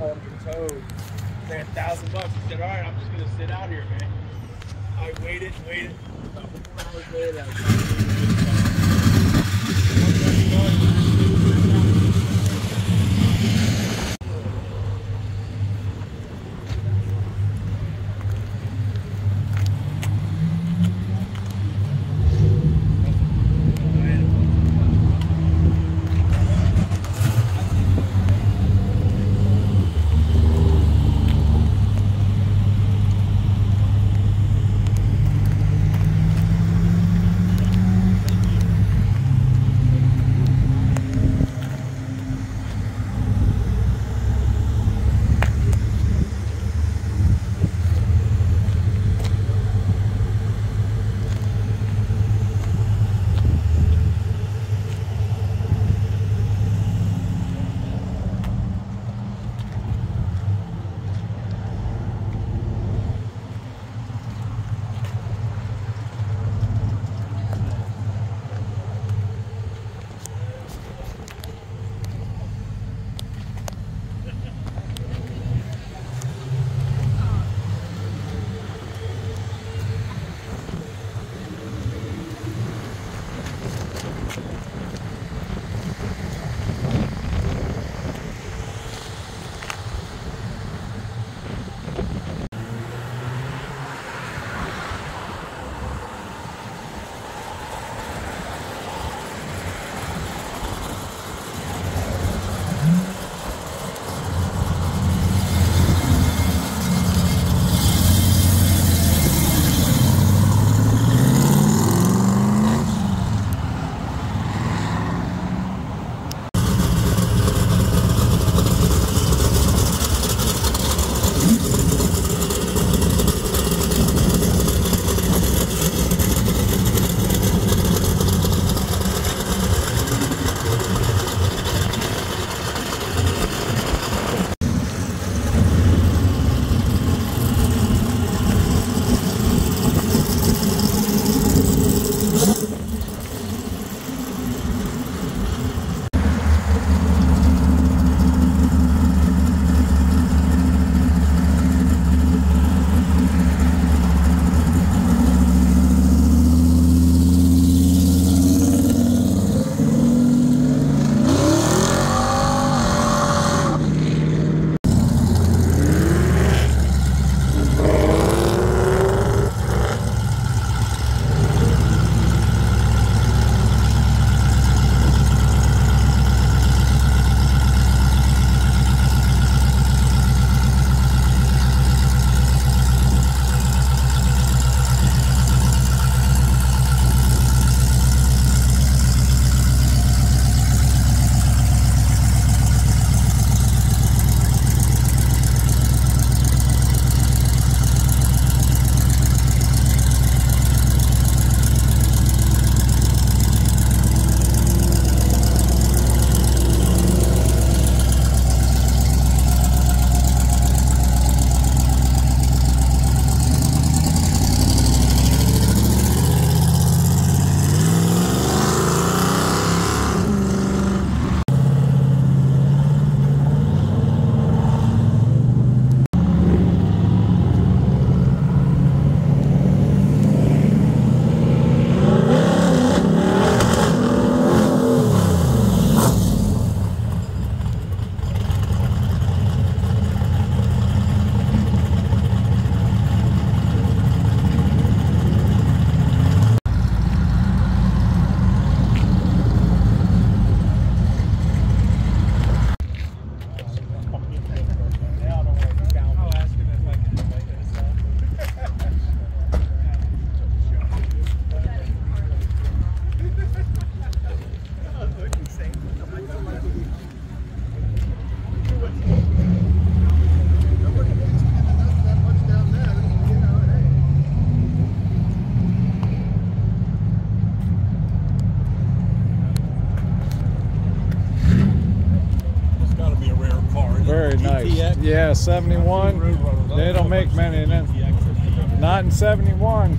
towed. They had a thousand bucks. He said, all right, I'm just gonna sit out here, man. I waited waited. About four hours later, that Very nice. Yeah, 71. They don't make many. of them. Not in 71.